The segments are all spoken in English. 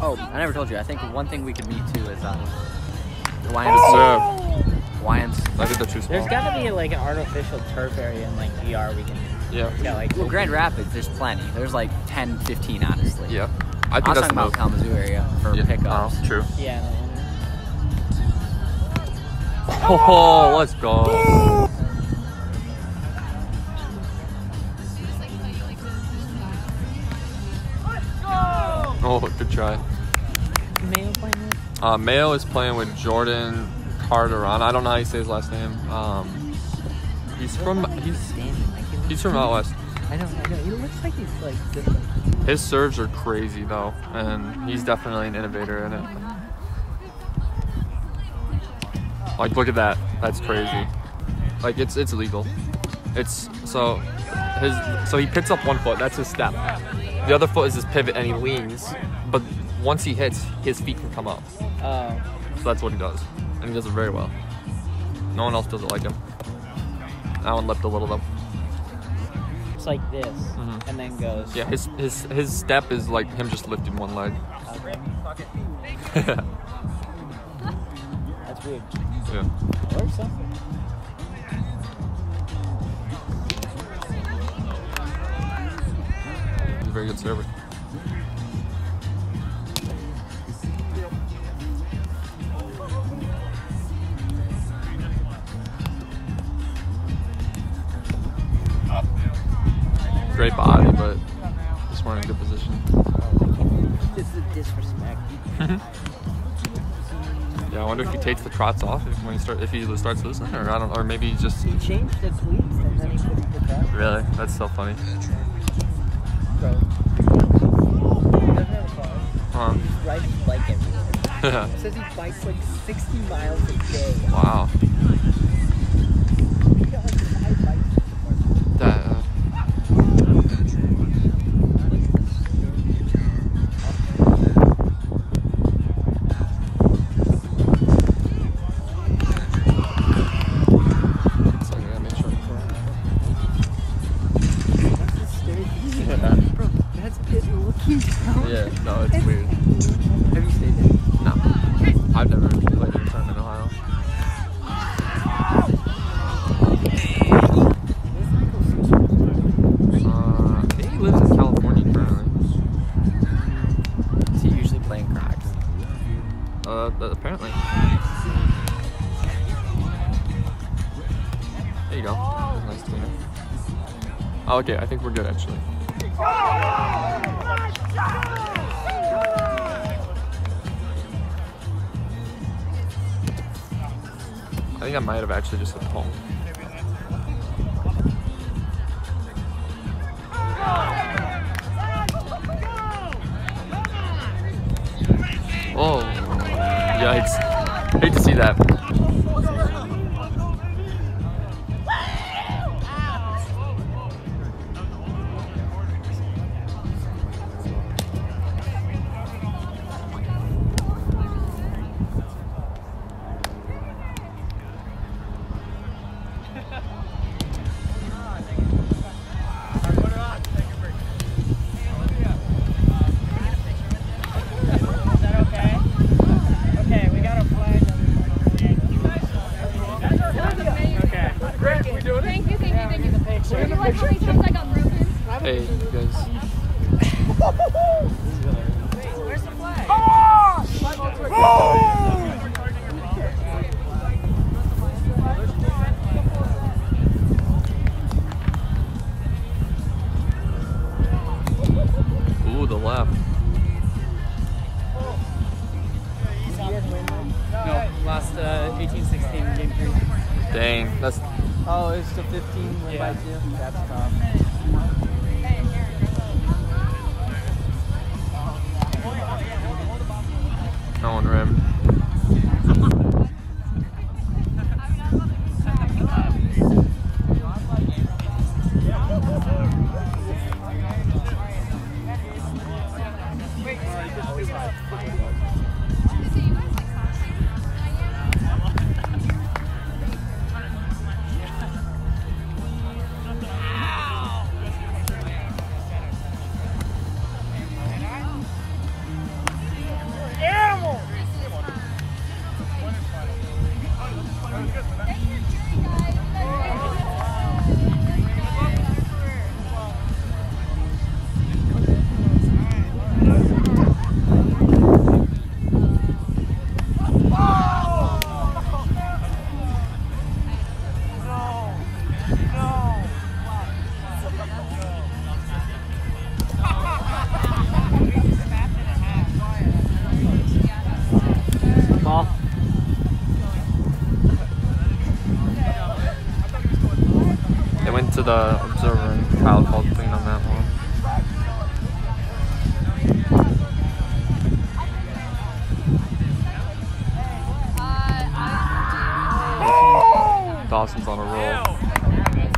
Oh, I never told you. I think one thing we could meet too is um, the Good YMCA. serve. YMCA. I did the too small. There's got to be like an artificial turf area in like GR we can Yeah. yeah like Well, Grand Rapids, there's plenty. There's like 10, 15, honestly. Yeah. I I think was that's talking about the Kalamazoo area for yeah. pickups. Oh, true. yeah. no wonder. Oh, let's go. Oh, good try. Mayo playing with? Uh, Mayo is playing with Jordan Carteron. I don't know how you say his last name. Um, he's from he's Like, he he's from out west. I know. I know. He looks like he's like different. His serves are crazy though, and he's definitely an innovator in it. Like, look at that. That's crazy. Like, it's it's illegal. It's so his so he picks up one foot. That's his step. The other foot is his pivot, and he leans. But once he hits, his feet can come up. Oh. So that's what he does, and he does it very well. No one else does it like him. That one lipped a little though. It's like this, Mhm. and then goes. Yeah, his his his step is like him just lifting one leg. Okay. That's weird. yeah. Or something. Very good server. Great body, but just weren't in a good position. This is disrespect. Yeah, I wonder if he takes the trots off if, when he start if he starts losing, or I don't, or maybe he just He changed the tweets and then he put the back. really. That's so funny. Bro. He doesn't have a car. Huh? He's riding his bike everywhere. Says he bikes like 60 miles a day. wow. Okay, I think we're good actually. I think I might have actually just hit the home. Oh, yikes. Hate to see that. The observer and Kyle called clean on that one. Uh, Dawson's on a roll.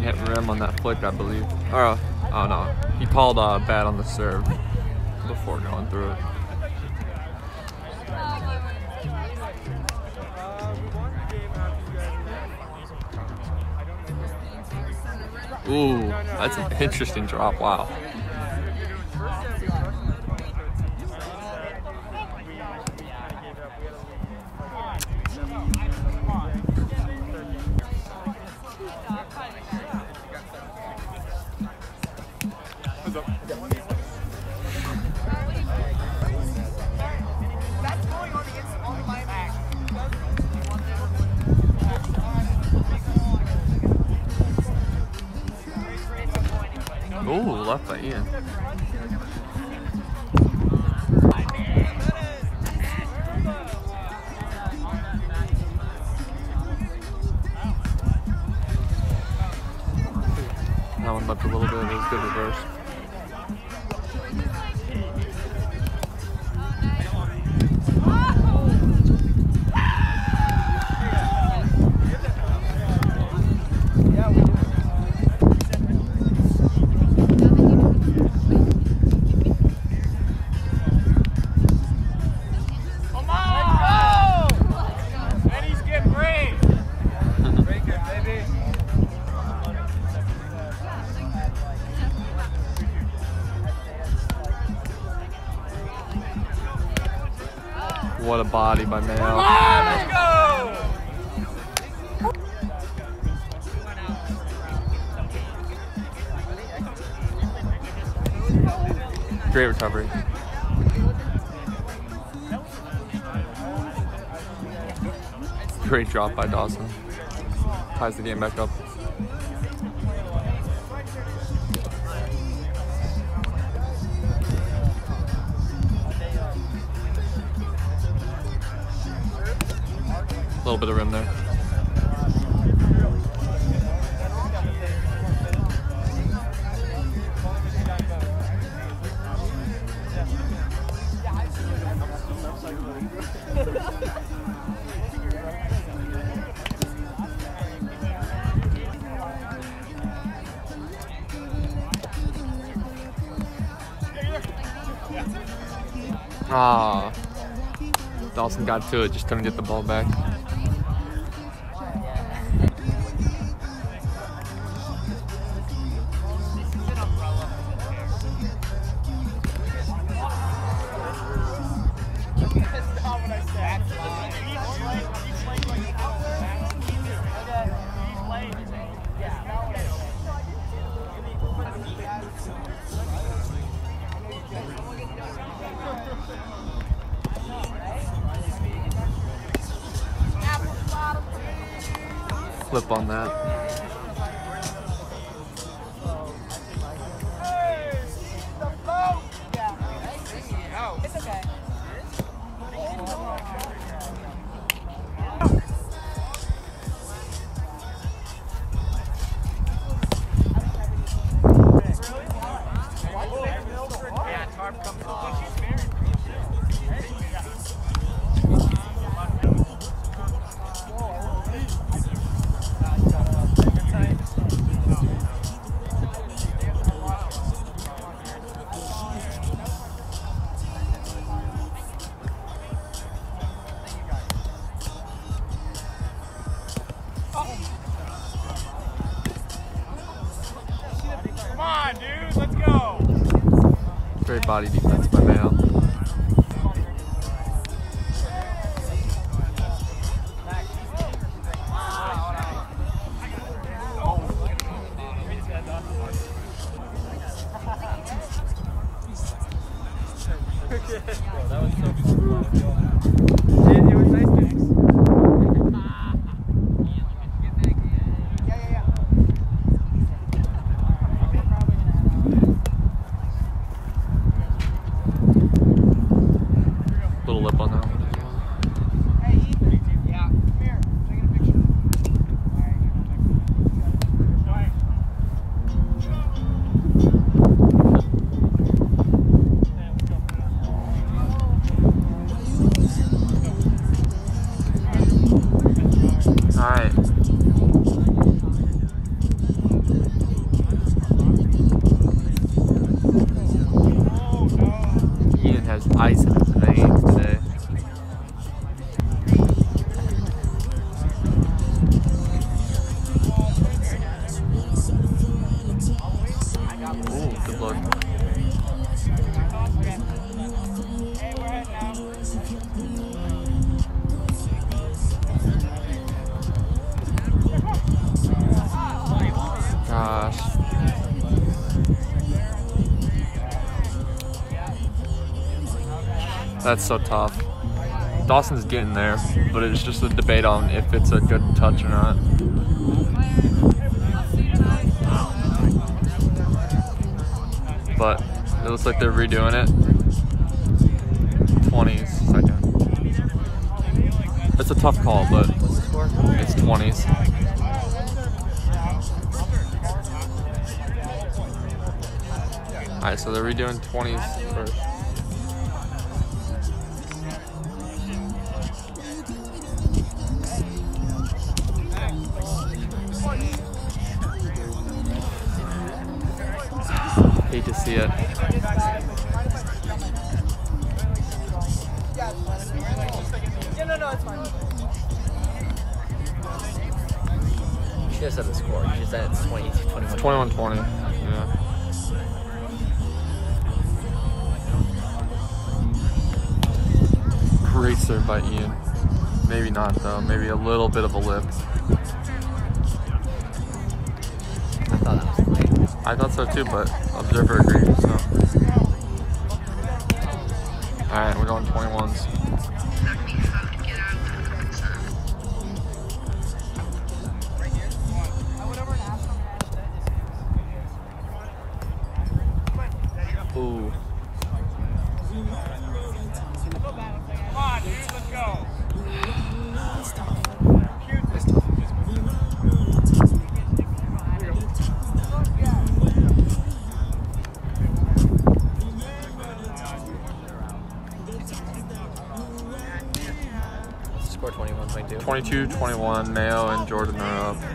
Jordan hit rim on that flick, I believe. Or, uh, oh no, he called uh, bad on the serve before going through it. Ooh, that's an interesting drop. Wow. Ooh, left by What a body by Mayo. Great recovery. Great drop by Dawson. Ties the game back up. A little bit of room there. Ah. Dawson got to it, just couldn't get the ball back. Flip on that. great body defense by Mayo. Bro, that was so fun. It, it was nice. That's so tough. Dawson's getting there, but it's just a debate on if it's a good touch or not. But it looks like they're redoing it. 20s, second. It's a tough call, but it's 20s. Alright, so they're redoing 20s first. To see it. Yeah, no, no, it's fine. You should have said the score. Should said it's 20, 21. It's 21 20. Yeah. Great serve by Ian. Maybe not, though. Maybe a little bit of a lift. I thought so too, but observer agreed. So. All right, we're going 21s. 22. 22 21, Mayo and Jordan are up.